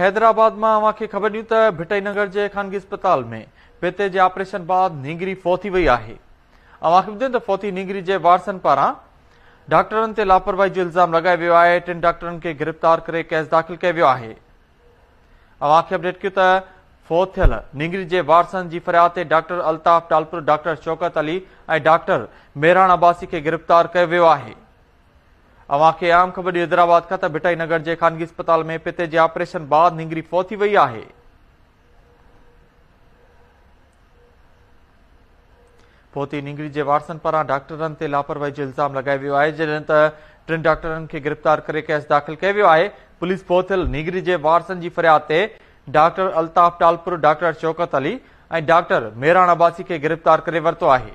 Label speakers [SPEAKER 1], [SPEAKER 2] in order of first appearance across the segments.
[SPEAKER 1] हैदराबाद मां अव्हांखे ख़बर ॾियूं त भिटई नगर के ख़ानगी अस्पताल में पेते के ऑपरेशन बाद नींगरी फो थी वई आहे त फौती नींग के वारसन पारा डॉक्टर से लापरवाही जो इल्ज़ाम लगे वो है टिन डॉक्टर के गिरफ़्तार कर कैस दाख़िल कयो वियो अपडेट कर फौत थियलु नीगरी के वारसन की फ़रियाद से doctor Altaf Talpur doctor Shaukat Ali doctor Mehran Abbasi के गिरफ़्तार किया वियो आहे अवां खे आम ख़बर ॾिए हैदराबाद खां त भिटाई नगर जे ख़ानगी अस्पताल में पिते जे ऑपरेशन बाद नींग फोथी वई आहे फोती निंगरी जे वारसनि पारां डॉक्टरनि ते लापरवाही जो इल्ज़ाम लॻायो वियो आहे जॾहिं त टिनि डॉक्टरनि खे गिरफ़्तार करे केस दाख़िल कयो वियो आहे पुलिस पहुतल नीगरी जे वारसनि जी फ़रियाद ते डॉक्टर अल्ताफ़ टालपुर डॉक्टर चौकत अली ऐं डॉक्टर डॉर मेराणबासी खे गिरफ़्तार करे वरितो आहे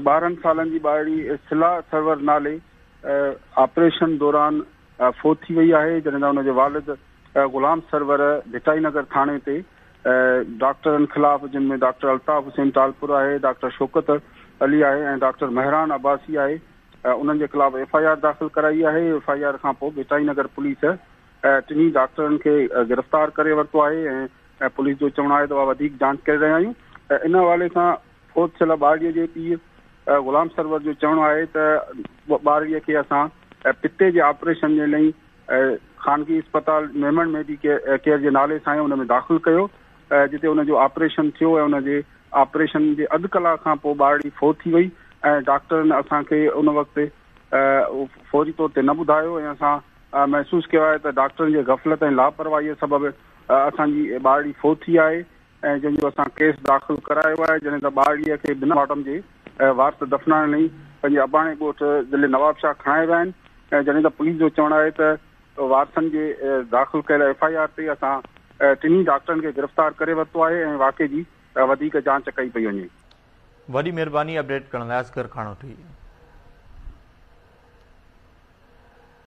[SPEAKER 2] ॿारहं सालनि जी ॿारड़ी सिला सरवर नाले ऑपरेशन दौरान फोत थी वई आहे जॾहिं त वालिद ग़ुलाम सरवर भिटाई नगर थाणे ते डॉक्टरनि ख़िलाफ़ जिन में डॉक्टर अल्ताफ़ हुसैन तालपुर आहे डॉक्टर शौकत अली आहे ऐं डॉक्टर महरान अब्बासी आहे उन्हनि जे ख़िलाफ़ एफ आई आर दाख़िल कराई आहे एफ आई आर खां पोइ भिटाई नगर पुलिस टिनी डॉक्टरनि खे गिरफ़्तार करे वरितो आहे ऐं पुलिस जो चवणु आहे त वधीक जांच करे रहिया आहियूं इन हवाले सां फोत थियल बारी जे पीउ गुलाम सरवर जो चवणो आहे त ॿारीअ खे असां पिते जे ऑपरेशन जे लाइ ख़ानगी अस्पताल मेमण में बि केयर जे नाले सां हुन में दाख़िल कयो जिते हुनजो ऑपरेशन थियो ऐं हुनजे ऑपरेशन जे अधु कलाक खां पोइ ॿारी फो थी वई ऐं डॉक्टरनि असांखे उन वक़्तु फौरी तौर ते न ॿुधायो ऐं असां महसूसु कयो आहे त डॉक्टरनि जे गफ़लत ऐं लापरवाहीअ सबबि असांजी ॿारी फो थी आहे ऐं जंहिंजो असां केस दाख़िल करायो आहे जॾहिं त ॿारीअ खे बिना मॉडम जे वारस लाइ पंहिंजे अबाणे ॻोठ नवाब शाह खणाए विया आहिनि ऐं जॾहिं त पुलिस जो चवणु आहे त वारसनि जे दाख़िल कयल एफ आई आर ते असां टिनी डॉक्टरनि खे गिरफ़्तार करे वरितो आहे ऐं वाके जी वधीक जांच कई पई वञे
[SPEAKER 1] वॾी महिरबानी अपडेट करण लाइ असगर